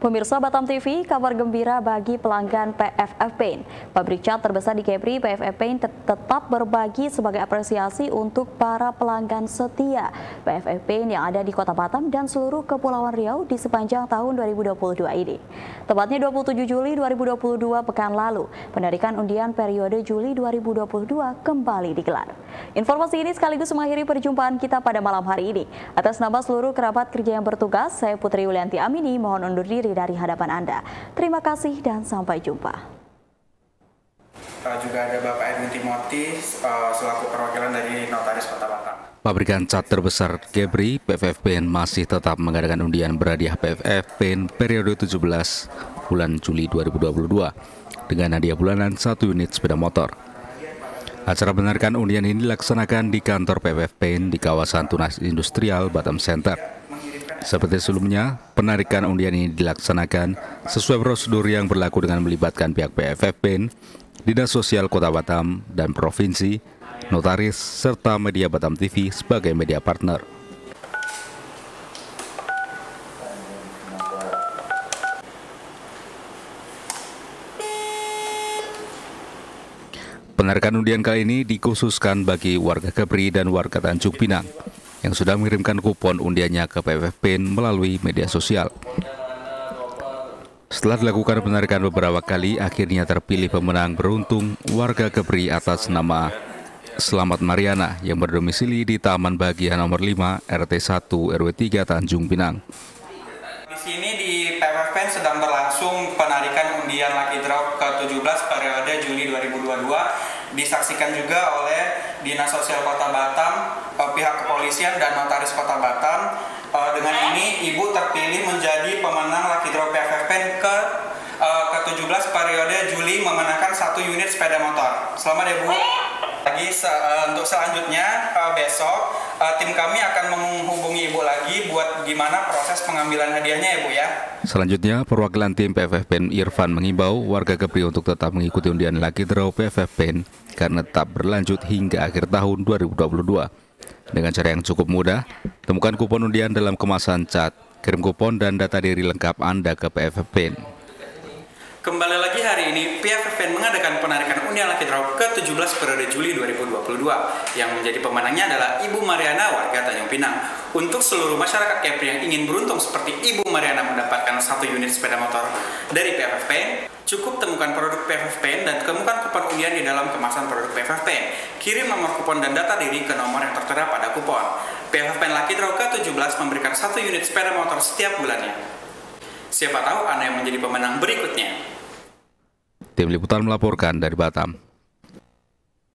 Pemirsa Batam TV, kabar gembira bagi pelanggan PFF Paint. Pabrik cat terbesar di Kepri, PFF Paint tetap berbagi sebagai apresiasi untuk para pelanggan setia PFF Paint yang ada di Kota Batam dan seluruh Kepulauan Riau di sepanjang tahun 2022 ini. Tepatnya 27 Juli 2022 pekan lalu, penarikan undian periode Juli 2022 kembali digelar. Informasi ini sekaligus mengakhiri perjumpaan kita pada malam hari ini. Atas nama seluruh kerabat kerja yang bertugas, saya Putri Yulianti Amini mohon undur diri dari hadapan Anda. Terima kasih dan sampai jumpa. Uh, juga ada Bapak Edwin Timothy uh, selaku perwakilan dari Notaris Kota Batam. Pabrikan cat terbesar Gebri, PFFPN masih tetap mengadakan undian berhadiah PFFPN periode 17 bulan Juli 2022 dengan hadiah bulanan satu unit sepeda motor. Acara penarikan undian ini dilaksanakan di kantor PFFPN di kawasan Tunas Industrial Batam Center. Seperti sebelumnya, penarikan undian ini dilaksanakan sesuai prosedur yang berlaku dengan melibatkan pihak PFFPN, Dinas Sosial Kota Batam, dan Provinsi, notaris, serta media Batam TV sebagai media partner. Penarikan undian kali ini dikhususkan bagi warga Kepri dan warga Tanjung Pinang yang sudah mengirimkan kupon undiannya ke PFFPIN melalui media sosial. Setelah dilakukan penarikan beberapa kali, akhirnya terpilih pemenang beruntung warga Kepri atas nama Selamat Mariana yang berdomisili di Taman Bahagia nomor 5 RT 1 RW 3 Tanjung Pinang. Di sini di PFFPN sedang berlangsung penarikan undian Lucky Draw ke-17 periode Juli 2022 disaksikan juga oleh Dinas Sosial Kota Batam, eh, pihak kepolisian dan notaris Kota Batam. Eh, dengan ini Ibu terpilih menjadi pemenang Lucky Draw PFFPN ke eh, ke-17 periode Juli memenangkan satu unit sepeda motor. Selamat ya Bu. Lagi untuk selanjutnya besok tim kami akan menghubungi Ibu lagi buat gimana proses pengambilan hadiahnya ya Bu ya. Selanjutnya, perwakilan tim PFFPN Irfan mengimbau warga Kepri untuk tetap mengikuti undian Lucky Draw PFFPN karena tetap berlanjut hingga akhir tahun 2022. Dengan cara yang cukup mudah, temukan kupon undian dalam kemasan cat, kirim kupon dan data diri lengkap Anda ke PFFPN. Kembali lagi hari ini, PFFN mengadakan penarikan undian Lucky Draw ke-17 periode Juli 2022. Yang menjadi pemenangnya adalah Ibu Mariana warga Tanjung Pinang. Untuk seluruh masyarakat Kepri yang ingin beruntung seperti Ibu Mariana mendapatkan satu unit sepeda motor dari PFFPN, cukup temukan produk PFFPN dan temukan kupon undian di dalam kemasan produk PFFPN. Kirim nomor kupon dan data diri ke nomor yang tertera pada kupon. PFFPN Lucky Draw ke-17 memberikan satu unit sepeda motor setiap bulannya. Siapa tahu Anda yang menjadi pemenang berikutnya. Tim Liputan melaporkan dari Batam.